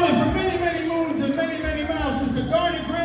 known for many, many moons and many, many miles was the Garden